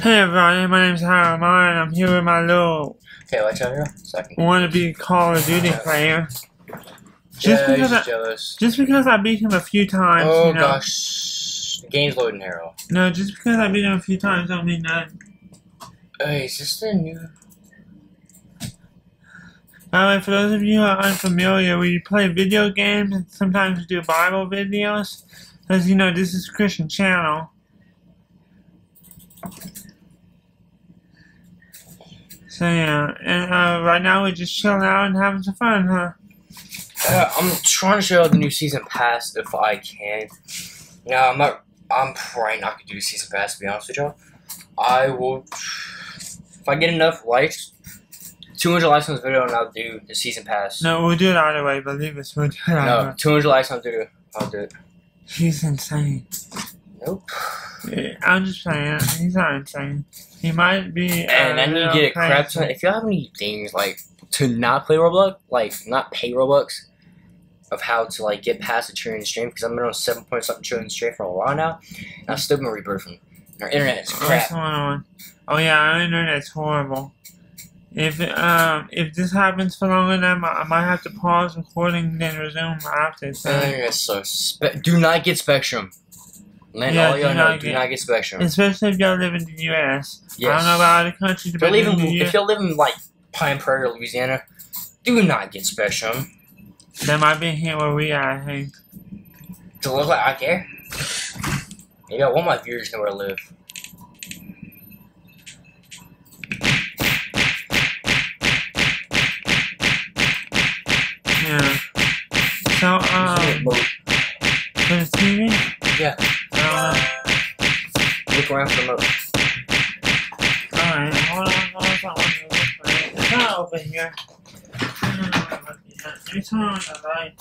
Hey everybody, my name's Meyer and I'm here with my little Okay, watch out here. Second. wannabe Call of Duty player. Just yeah, because I, jealous. just because I beat him a few times, Oh you know. gosh. The game's loading, Harold. No, just because I beat him a few times don't mean that. Hey, is this the new... By the way, for those of you who are unfamiliar, we play video games and sometimes do Bible videos. As you know, this is a Christian channel. So yeah, and uh, right now we're just chilling out and having some fun, huh? Uh, I'm trying to show the new season pass if I can. No, I'm not... I'm probably not to do season pass, to be honest with y'all, I will... If I get enough likes, 200 likes on this video, and I'll do the season pass. No, we'll do it either way. Believe us, we'll do it either No, 200 likes, I'll do. I'll do it. He's insane. Nope. I'm just saying, he's not insane. He might be. And then you get a crap ton. If you have any things like to not play Roblox, like not pay Roblox, of how to like get past the trillion stream, because I've been on seven point something trillion stream for a while now, and I've still been rebirthing. Our internet is What's crap. going on? Oh yeah, our internet's horrible. If um if this happens for long enough, I I might have to pause recording then resume after. Our So, internet sucks. Spe- do not get Spectrum. Let Yeah, all do y'all know, do not get Spectrum. especially if y'all live in the U.S. Yes. I don't know about other countries, if but you in live in, the if you live in like Pine Prairie, Louisiana, do not get Spectrum. They might be here where we are. I think. To look like I care. Maybe I want my viewers to know where I live. Yeah. So um for the TV. Yeah. I don't know. Look around for the moat. Alright, hold on, hold on, hold on. It's not over here. Let me turn on the light.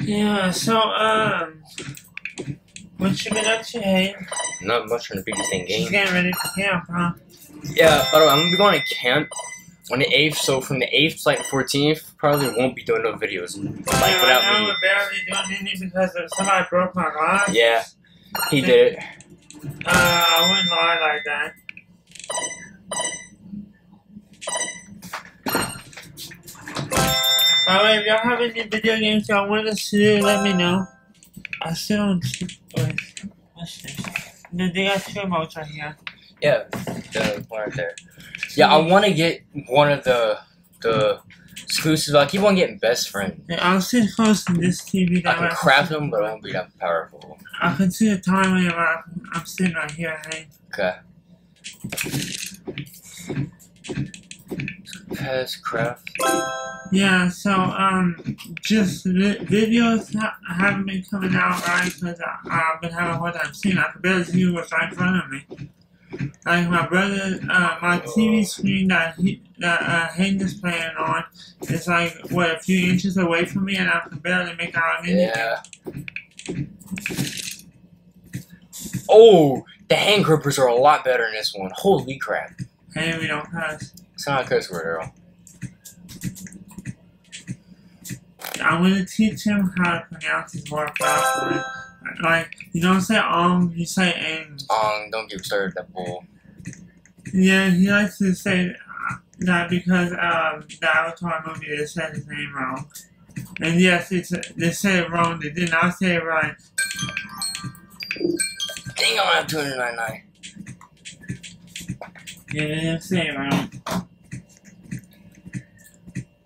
Yeah, so, um, what you been up to, hey? Not much on the biggest thing She's game. getting ready for camp, huh? Yeah, by the way, I'm gonna be going to camp on the 8th, so from the 8th to like the 14th, probably won't be doing no videos. Like, yeah, right without now me. we're barely doing any because somebody broke my glass. Yeah, he did it. Uh, I wouldn't lie like that. By the way, if y'all have any video games y'all want us to do, let me know. I still don't see. Wait, what's this? No, they got two emotes right here. Yeah, the one right there. Yeah, I want to get one of the the exclusives. I keep on getting best friend. Yeah, I'll sit close to this TV. I can craft them, but I won't be that powerful. I can see the time whenever I- I'm sitting right here. Hey, Okay. Past craft. yeah. So um, just vi- videos ha- haven't been coming out right because I've been having a hard time seeing. I can barely see what's right in front of me. Like my brother, uh, my TV screen that he, that uh, playing on is like what a few inches away from me, and I can barely make out anything. Yeah. Oh, the hand grippers are a lot better in this one. Holy crap! Hey, we don't cuss. It's not a curse word, Earl. I'm gonna teach him how to pronounce his word properly. Like you don't say um, you say um. Um, don't get started that bull. Yeah, he likes to say that because um, the Avatar movie they said his name wrong. And yes, it's they said it wrong. They did not say it right. Dang, I'm have 299. Yeah, they didn't say it right.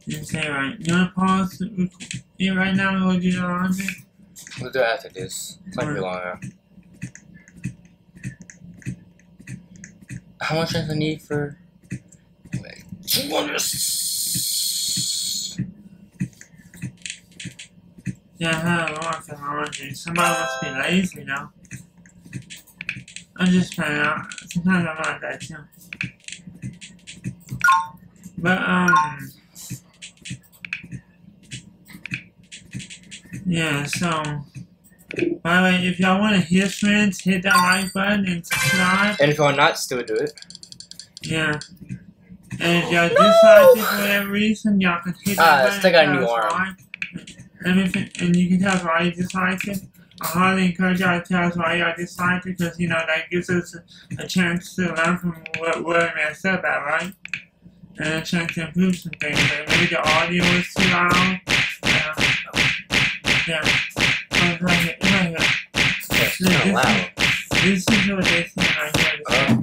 Didn't say it right. You wanna pause it right now and go do the laundry? We'll do it after this. Not be long now. How much does I need for? Wait, 200. Yeah, lot for laundry. Somebody must be lazy now. I'm just playing out. Sometimes I'm like that too. But, um. Yeah, so. By the way, if y'all want to hear friends, hit that like button and subscribe. And if you're not, still do it. Yeah. And if y'all dislike it for whatever reason, y'all can hit that Ah, button. still got a and new tell us arm. why. And, if it, and you can tell us why you disliked it. I highly encourage y'all to tell us why y'all disliked it because, you know, that gives us a, a chance to learn from what, what we messed up at, right? And a chance to improve some things. Like maybe the audio is too loud. Yeah. Oh, it's right here. It's right here. It's kind of loud. This is what they say right here. Uh,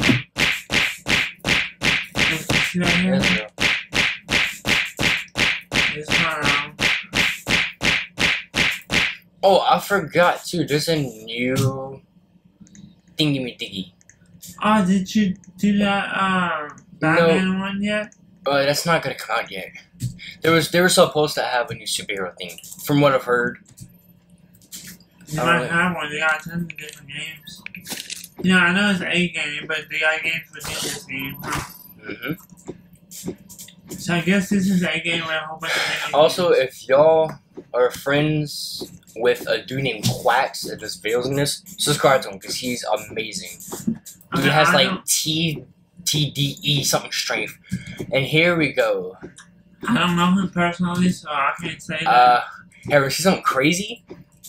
This is right here. there's no- It's kind of loud. Oh, I forgot too. There's a new thingy me thingy. Oh, did you do that um Batman one yet? But that's not gonna come out yet. There was they were supposed to have a new superhero thing, from what I've heard. You might yeah. have one. They got tons of different games. Yeah, I know it's a game, but they got games within this game. Hmm So I guess this is a game with a whole bunch of Also, games. if y'all are friends with a dude named Quacks that does videos in this, subscribe to him because he's amazing. Dude has I like don't- T T D E something strength. And here we go. I don't know him personally, so I can't say that. Uh, ever see something crazy?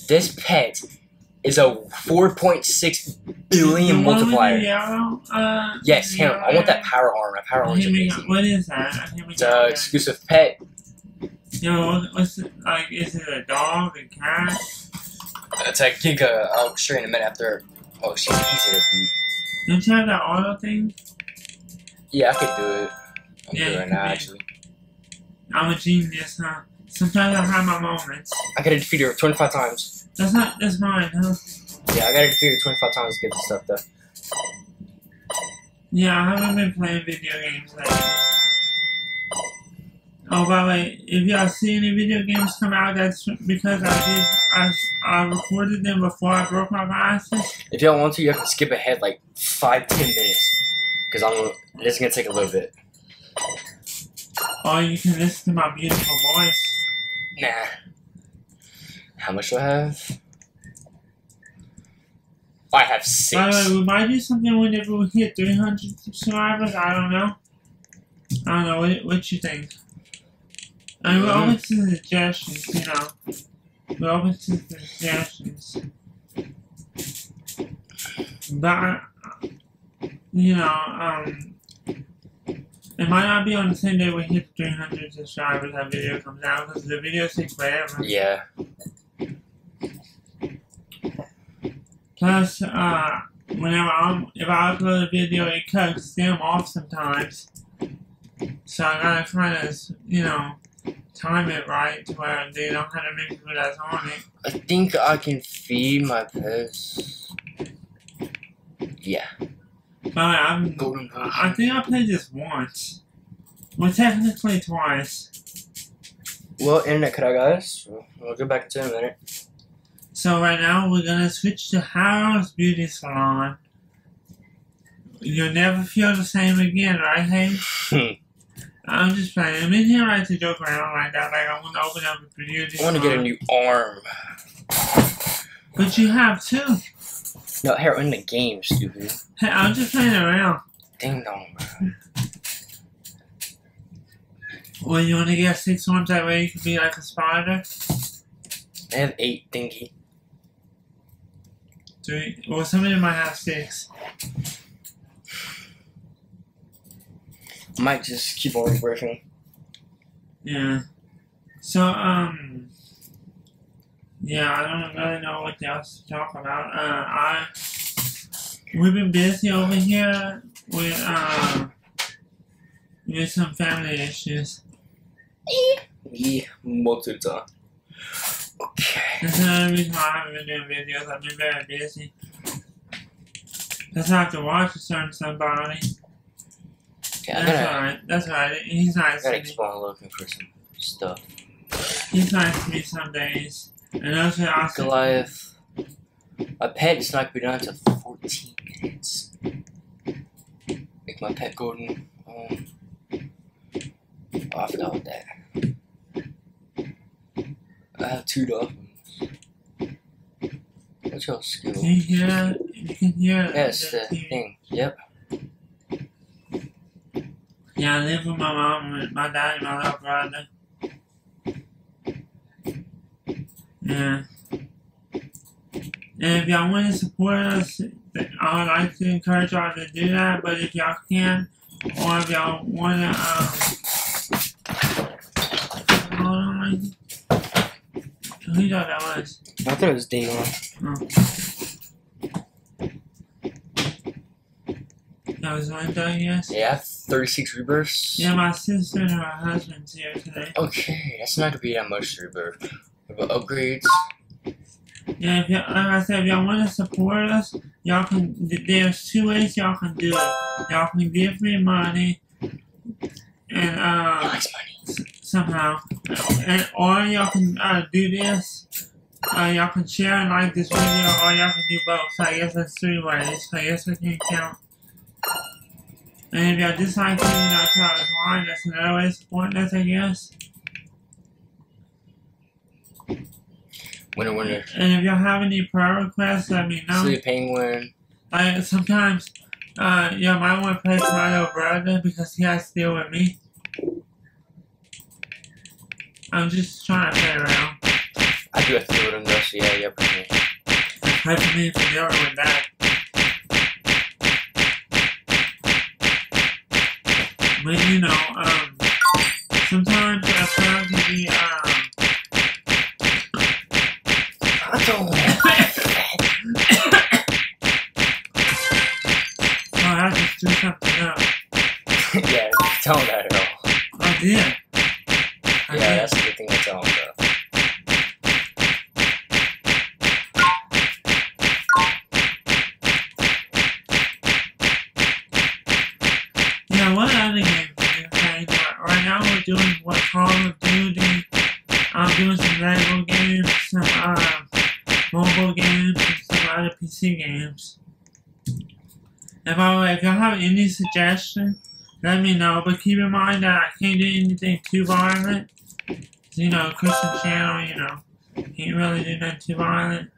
This pet is a 4.6 billion The one with multiplier. yellow, uh, Yes, him. I want that power arm. That power arm is amazing. What is that? I can't make It's out a that- exclusive pet. Yo, what, what's it like? Is it a dog, a cat? It's a Giga. I'll show you in a minute after. Oh, she's easy to beat. Don't you have that auto thing? Yeah, I could do it. I'm Yeah, doing now, actually. I'm a genius, huh? Sometimes I have my moments. I gotta defeat her 25 times. That's not. That's mine, huh? Yeah, I gotta defeat her 25 times to get this stuff though. Yeah, I haven't been playing video games lately. Oh, by the way, if y'all see any video games come out, that's because I did. I, I recorded them before I broke my glasses. If y'all want to, you have to skip ahead like 5 10 minutes. Because I'm. This is gonna take a little bit. Or you can listen to my beautiful voice. Nah. How much do I have? I have six. By the way, we might do something whenever we hit 300 subscribers. I don't know. I don't know. What, what you think? I mean, we're Mhm. open to suggestions, you know. We're open to suggestions. But, I- you know, um, it might not be on the same day we hit 300 subscribers that video comes out because the videos take forever. Yeah. Plus, uh, whenever I'm, if I upload a video, it cuts them off sometimes. So I gotta kind of, you know, time it right to where they don't have to make sure that's on it. I think I can feed my pets. Yeah. But I'm, Golden I I think I played this once. Well, technically twice. Well, internet cut out, guys. We'll, we'll get back to it in a minute. So right now we're gonna switch to Harold's Beauty Salon. You'll never feel the same again, right, Hey? Hmm. I'm just playing. I'm in here like to joke around like that. Like I want to open up a beauty I want to get a new arm. But you have two. No, here in the game, stupid. Hey, I'm just playing around. Ding dong. Well, you want to get six ones that way you can be like a spider? I have eight thingy. Three. Well, some of them might have six. Might just keep on working. Yeah. So, um. Yeah, I don't really know what else to talk about. Uh, I. We've been busy over here with, uh. With some family issues. Yeah, most of the time. Okay. That's another reason why I haven't been doing videos. I've been very busy. Because I have to watch a certain somebody. Yeah, That's alright. That's alright. He's nice. I gotta to me. keep on looking for some stuff. He's nice to me some days. And I also Goliath. My pet is not gonna be done until 14 minutes. Make my pet golden. Um, oh, I forgot about that. I have two dolphins. What's your skill? Can you hear? You can hear. Yes, the TV. thing. Yep. Yeah, I live with my mom, and my dad, and my little brother. Yeah. And if y'all want to support us, I would like to encourage y'all to do that. But if y'all can, or if y'all want to, um, hold on. Who thought that was? I thought it was day. Oh. That was my Linda, yes? Yeah, 36 rebirths. Yeah, my sister and her husband's here today. Okay, that's not gonna be that much rebirth. About upgrades? Yeah, if like I said, if y'all want to support us, y'all can. There's two ways y'all can do it. Y'all can give me money, and uh, Nice money. somehow, and or y'all can uh, do this. Uh, y'all can share and like this video, or y'all can do both. So I guess that's three ways. So I guess I can count. And if y'all dislike it, that's how it's fine. That's another way of supporting us, I guess. Winner, winner. And if y'all have any prayer requests, let me know. Sleep penguin. Like sometimes, uh, y'all might want to my little brother because he has to deal with me. I'm just trying to play around. I do have to do with him though, so yeah, yeah, put me. Pray for me for dealing with that. But you know, um, sometimes a prayer can be, um, I oh, I just do something up. yeah, that at all. I did. I Yeah, did. that's a good thing to tell him though. Yeah, what other games are you playing? Right, right now we're doing what Call of Duty. I'm doing some Lego games, some uh, mobile games, and some other PC games. If I if y'all have any suggestions, let me know. But keep in mind that I can't do anything too violent. You know, Christian channel, you know, can't really do nothing too violent.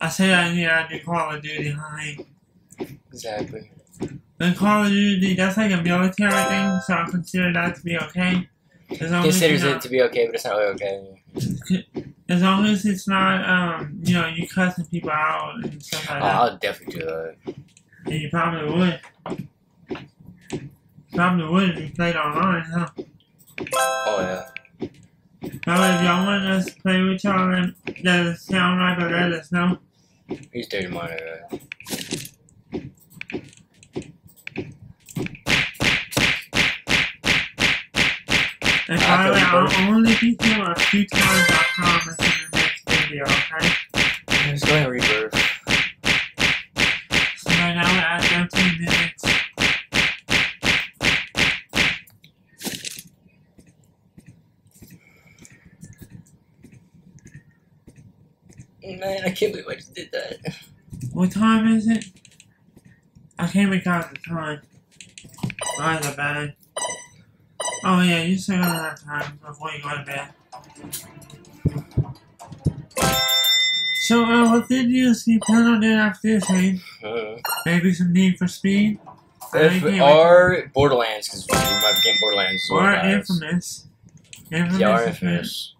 I say that yeah, I do Call of Duty, honey. Exactly. In Call of Duty, that's like a military thing, so I consider that to be okay. As long as, Considers you it to be okay, but it's not really okay. As long as it's not, um, you know, you cussing people out and stuff like Oh, that. I'll definitely do that. And you probably would. Probably would if you played online, huh? Oh yeah. Now, if y'all want us to play with y'all and let us sound right, but let us know. He's dirty money. Right? And by the way, I'll only be here on futime.com in the next video, okay? Let's go ahead and rebirth. So right now we're at 13 minutes. Man, I can't believe I just did that. What time is it? I can't make out the time. Why is it bad? Oh yeah, you don't have time before you go to bed. So, uh, what do you plan on doing after this, Shane? Hmm. Maybe some Need for Speed? If, or Borderlands, because we might be getting Borderlands Or. Infamous? Infamous Yeah, or. Infamous.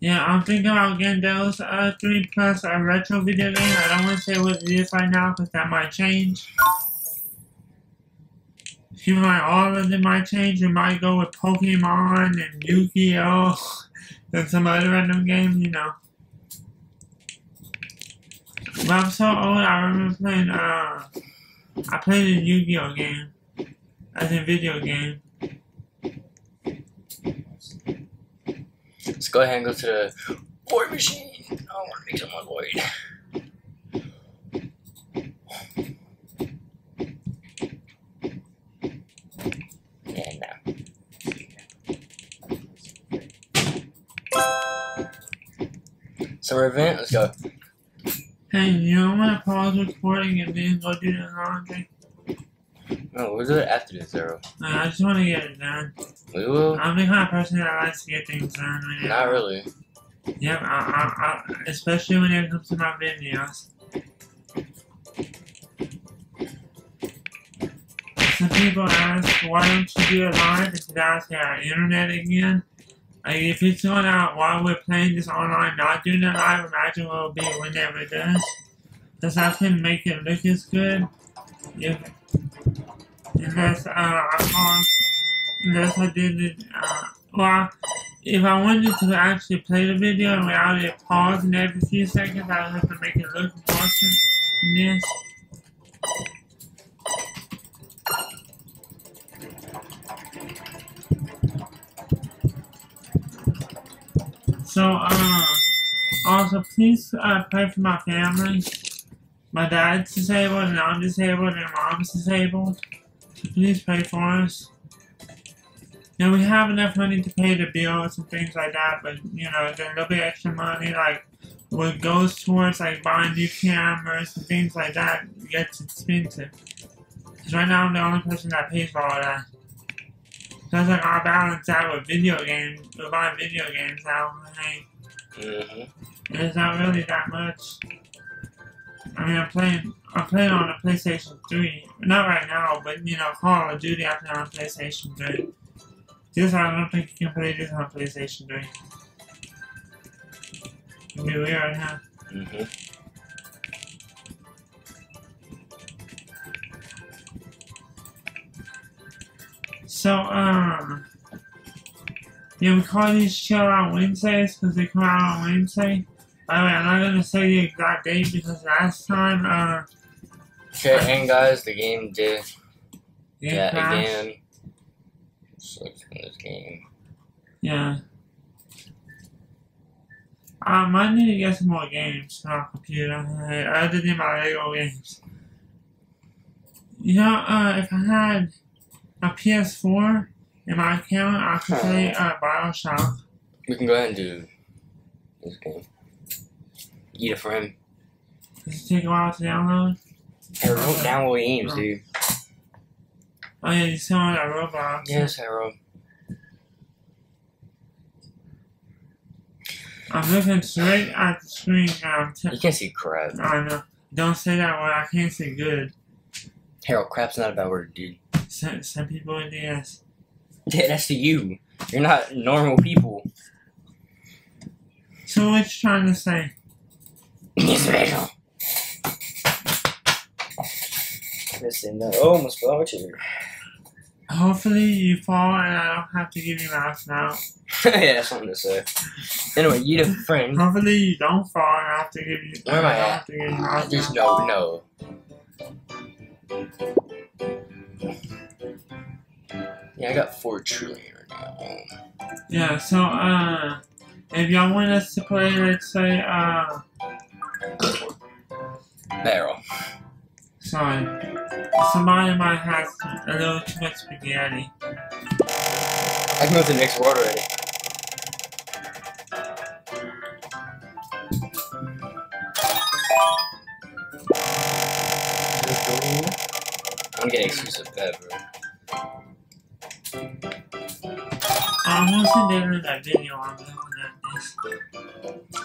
Yeah, I'm thinking about getting those uh, 3 plus a retro video game. I don't want to say what it is right now because that might change. Even like all of them might change. It might go with Pokemon and Yu-Gi-Oh! and some other random game, you know. But I'm so old, I remember playing, uh, I played a Yu-Gi-Oh! game. As a video game. Let's go ahead and go to the void machine. I want to make someone void. Yeah, no. Summer event, let's go. Hey, you want to pause recording and then go do the laundry? No, we'll do it after the zero. Uh, I just want to get it done. We will. I'm the kind of person that likes to get things done. Not really. Yep, I, I, I, especially when it comes to my videos. some people ask, why don't you do it live? It's without our internet again. Like, if it's going out while we're playing this online, not doing it live, imagine what it'll be whenever it does. Because I couldn't make it look as good. If, unless, uh, I unless I did it, uh, well, if I wanted to actually play the video and without it pausing every few seconds, I would have to make it look than this. So, uh, also please uh, pray for my family. My dad's disabled and I'm disabled and mom's disabled. So please pray for us. Now we have enough money to pay the bills and things like that, but you know, there'll be extra money like what goes towards like buying new cameras and things like that gets expensive. Because right now I'm the only person that pays for all that. It's like I'll balance out with video games, with buying video games now. Hey, Mm-hmm. it's not really that much. I mean, I'm playing, I'm playing on a PlayStation 3. Not right now, but you know, Call of Duty I play on PlayStation 3. This I don't think you can play this on PlayStation 3. It'd be weird, huh? Mm-hmm. So, um, yeah, we call these chill out Wednesdays because they come out on Wednesday. By the way, I'm not gonna say the exact date because last time, uh, Okay, and guys, the game did yeah crashed. again. Just look from this game. Yeah. Um, I need to get some more games on my computer, other than my Lego games. You know, uh, if I had a PS4 in my account, I could play uh, Bioshock. We can go ahead and do this game. Eat a friend. Does it take a while to download? Hey, don't download games, dude. Oh yeah, you saw that Roblox. Yes, Harold. I'm looking straight at the screen now. You can't see crap. I know. Don't say that word. I can't say good. Harold, crap's not a bad word, dude. Some, some people it is. Yeah, that's to you. You're not normal people. So what you trying to say? Yes, Rachel. Listen, no. Oh, uh, almost fell out you. Hopefully you fall and I don't have to give you mouse now. yeah, that's something to say. Anyway, eat a friend. Hopefully you don't fall and I have to give you. Where am I at? have to give you mouse Just now. no, no. Yeah, I got four trillion right now. Yeah. So uh, if y'all want us to play, let's say uh, Barrel. sorry, somebody might have a little too much spaghetti. I can go to the next world already. I'm getting exclusive pepper. I'm gonna send David that video I'm looking at this.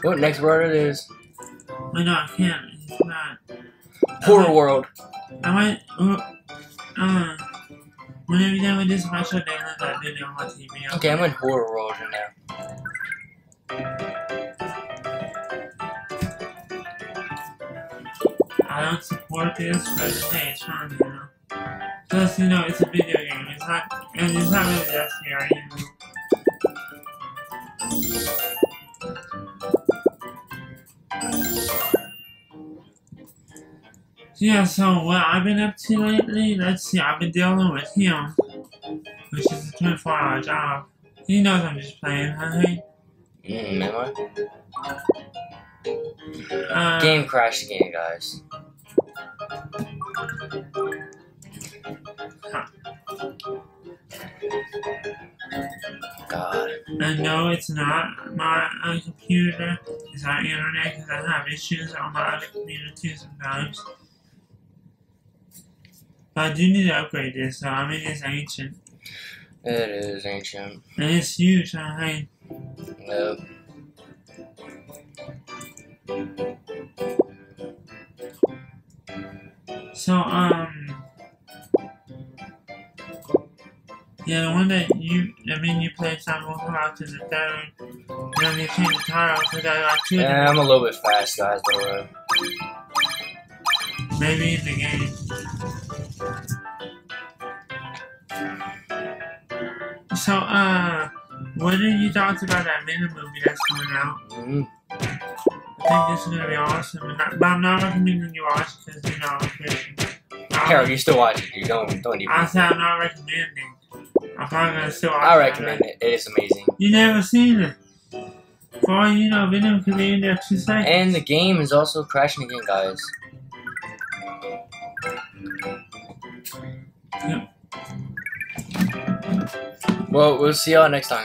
What next world it is? Wait, no, I can't. It's not. Horror World. I might. Uh, uh, whenever you're done with this, I might show that video on my TV. Okay, I'm in Horror World right now. I don't support this, but hey, it's you know. You know, it's a video game. It's not, and it's not really that scary. Yeah, so what I've been up to lately, let's see, I've been dealing with him, which is a 24 hour job. He knows I'm just playing, huh? Hey? Mm, am Uh, Game crashed again, guys. God. I know it's not my uh, computer, it's our internet because I have issues on my other computer too sometimes. But I do need to upgrade this, so I mean it's ancient. It is ancient. And it's huge, huh? Hey, Yep. so, um, Yeah, the one that you, I mean, you play Simon Fallout in the third, and then you change the title because I got two. Yeah, I'm a little bit fast, guys. Don't worry. Maybe in the game. So, uh, what are your thoughts about that mini movie that's coming out? Mhm. I think this is gonna be awesome, and I, but I'm not recommending you watch it because you know. Harold, you still watch it. You don't don't even. I said I'm not recommending. I'm probably gonna still I recommend it. It is amazing. You never seen it. For all you know, Venom could be in there two seconds. And the game is also crashing again, guys. Well, we'll see y'all next time.